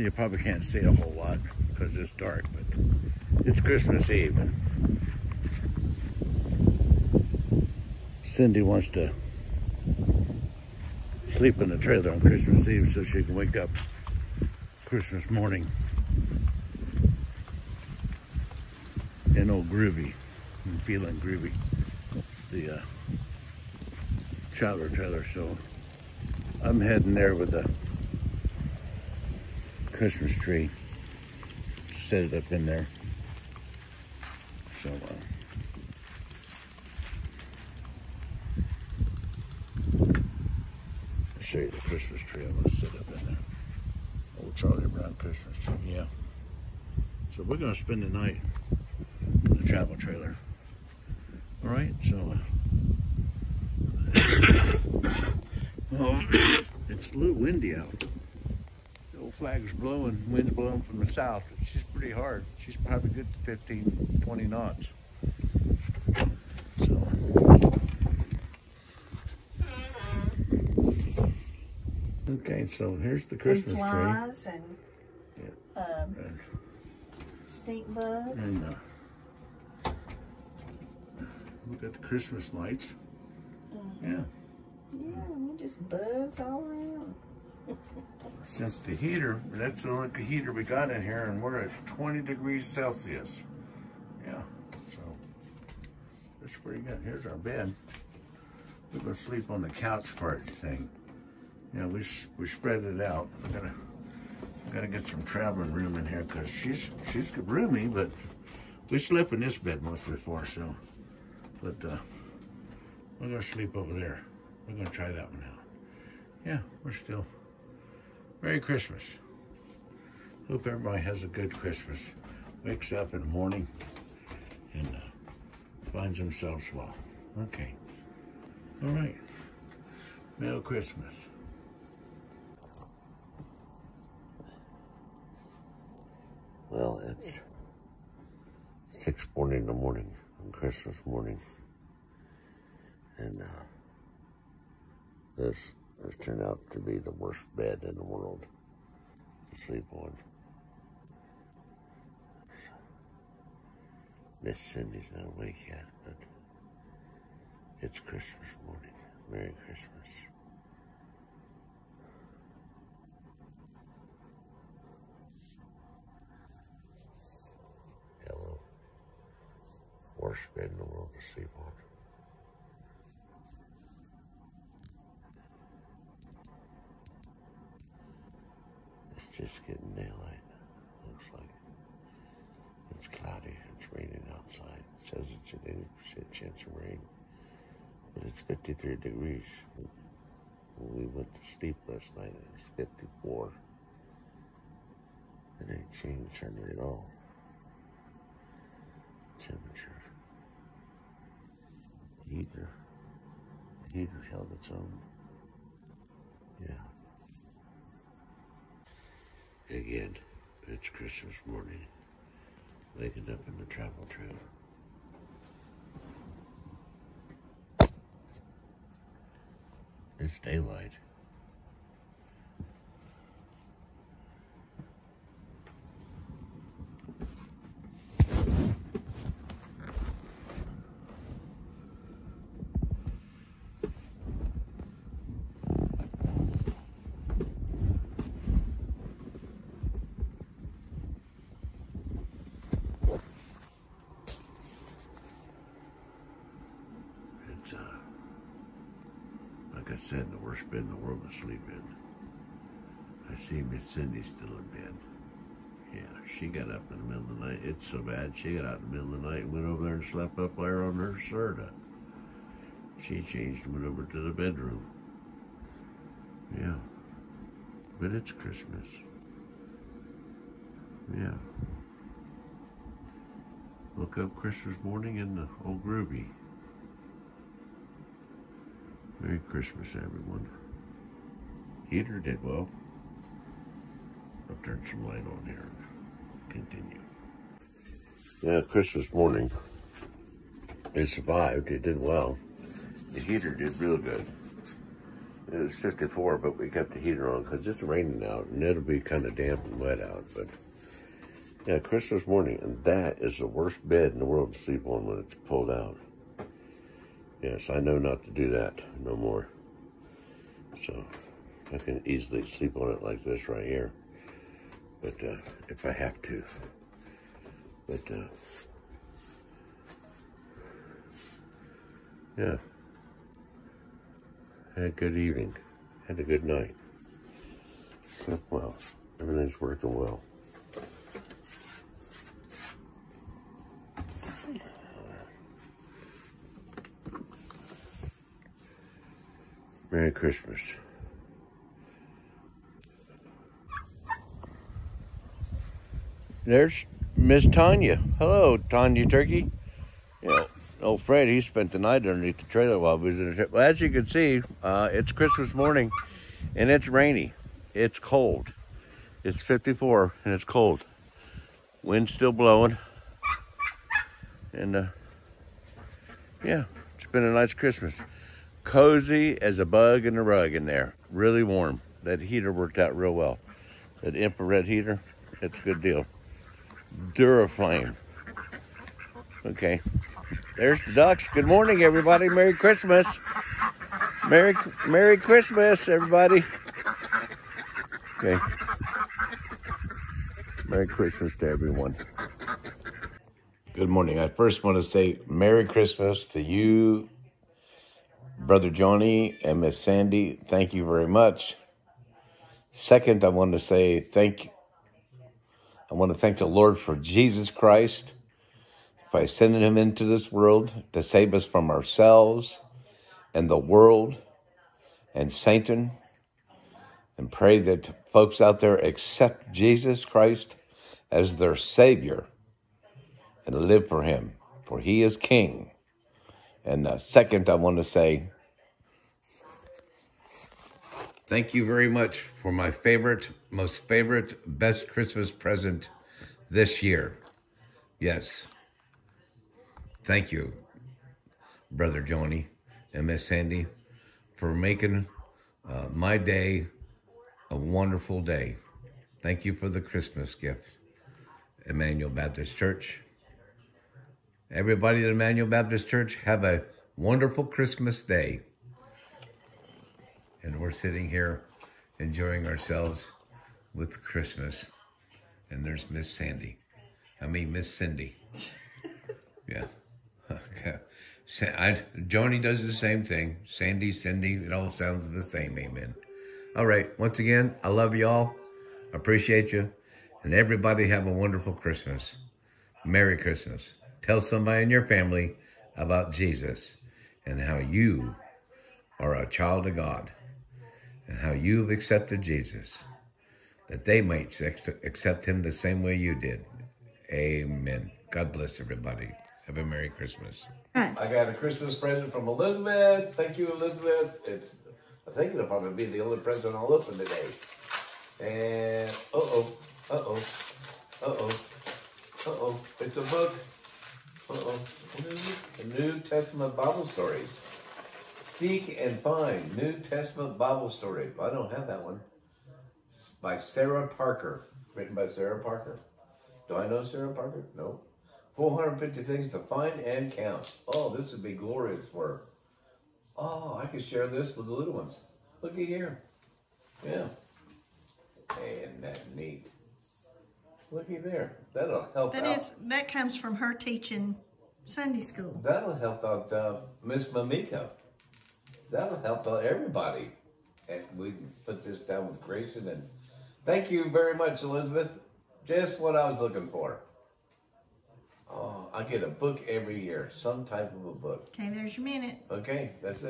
You probably can't see a whole lot because it's dark, but it's Christmas Eve. Cindy wants to sleep in the trailer on Christmas Eve so she can wake up Christmas morning and old groovy and feeling groovy. The uh, trailer. So I'm heading there with the Christmas tree. Set it up in there. So uh, I'll show you the Christmas tree I'm gonna set up in there. Old Charlie Brown Christmas tree, yeah. So we're gonna spend the night in the travel trailer. All right, so uh, well, it's a little windy out. Old flag's blowing, wind's blowing from the south. She's pretty hard. She's probably good 15, 20 knots. So. Okay, so here's the Christmas and tree. flies and um, And, stink bugs. and uh, we got the Christmas lights. Yeah. yeah, we just buzz all around. Since the heater, that's the only heater we got in here, and we're at 20 degrees Celsius. Yeah, so that's pretty good. Here's our bed. We're gonna sleep on the couch part thing. Yeah, we we spread it out. We gotta we gotta get some traveling room in here because she's she's roomy, but we slept in this bed once before, so. But uh, we're gonna sleep over there. We're gonna try that one out. Yeah, we're still. Merry Christmas. Hope everybody has a good Christmas. Wakes up in the morning and uh, finds themselves well. Okay. All right. Merry Christmas. Well, it's six forty in the morning on Christmas morning, and uh, this this turned out to be the worst bed in the world to sleep on. Miss Cindy's not awake yet, but it's Christmas morning. Merry Christmas. Hello. Worst bed in the world to sleep on. It's just getting daylight. Looks like it's cloudy. It's raining outside. It says it's an 80% chance of rain. But it's 53 degrees. We went to sleep last night, it was 54. It ain't changed hardly at all temperature. Heater. The heater held its own. Yeah. Again, it's Christmas morning. Waking up in the travel trailer. It's daylight. It's, uh, like I said, the worst bed in the world to sleep in. I see Miss Cindy still in bed. Yeah, she got up in the middle of the night. It's so bad, she got out in the middle of the night and went over there and slept up there on her Serta. She changed and went over to the bedroom. Yeah. But it's Christmas. Yeah. Woke up Christmas morning in the old groovy. Merry Christmas, everyone. Heater did well. I'll turn some light on here and continue. Yeah, Christmas morning. It survived. It did well. The heater did real good. It was 54, but we got the heater on because it's raining out and it'll be kind of damp and wet out. But yeah, Christmas morning, and that is the worst bed in the world to sleep on when it's pulled out. Yes, I know not to do that no more. So I can easily sleep on it like this right here. But uh, if I have to. But uh, yeah. Had a good evening. Had a good night. Slept well. Everything's working well. Merry Christmas. There's Miss Tanya. Hello, Tanya Turkey. Know, old Fred, he spent the night underneath the trailer while we was in the trip. Well, as you can see, uh, it's Christmas morning and it's rainy. It's cold. It's 54 and it's cold. Wind's still blowing. And uh, yeah, it's been a nice Christmas. Cozy as a bug in a rug in there. Really warm. That heater worked out real well. That infrared heater, it's a good deal. Duraflame. Okay. There's the ducks. Good morning, everybody. Merry Christmas. Merry Merry Christmas, everybody. Okay. Merry Christmas to everyone. Good morning. I first want to say Merry Christmas to you, Brother Johnny and Miss Sandy. Thank you very much. Second, I want to say thank I want to thank the Lord for Jesus Christ by sending him into this world to save us from ourselves and the world and Satan. And pray that folks out there accept Jesus Christ as their Savior and live for him, for he is King. And uh, second, I want to say thank you very much for my favorite, most favorite, best Christmas present this year. Yes. Thank you, Brother Joni and Miss Sandy, for making uh, my day a wonderful day. Thank you for the Christmas gift, Emmanuel Baptist Church. Everybody at Emmanuel Baptist Church, have a wonderful Christmas day. And we're sitting here enjoying ourselves with Christmas. And there's Miss Sandy. I mean, Miss Cindy. Yeah. Okay. I, Joni does the same thing. Sandy, Cindy, it all sounds the same. Amen. All right. Once again, I love you all. Appreciate you. And everybody have a wonderful Christmas. Merry Christmas. Tell somebody in your family about Jesus and how you are a child of God and how you've accepted Jesus, that they might accept him the same way you did. Amen. God bless everybody. Have a Merry Christmas. I got a Christmas present from Elizabeth. Thank you, Elizabeth. It's I think it'll probably be the only present I'll open today. And uh oh, uh oh, uh oh, uh oh. It's a book. Uh oh. The New Testament Bible stories. Seek and find New Testament Bible Story. I don't have that one. By Sarah Parker. Written by Sarah Parker. Do I know Sarah Parker? No. 450 things to find and count. Oh, this would be glorious work. Oh, I could share this with the little ones. Looky here. Yeah. Ain't that neat? Looky there. That'll help That out. is, that comes from her teaching Sunday school. That'll help out uh, Miss Mamika. That'll help out everybody. And we can put this down with Grayson. And thank you very much, Elizabeth. Just what I was looking for. Oh, I get a book every year, some type of a book. Okay, there's your minute. Okay, that's it.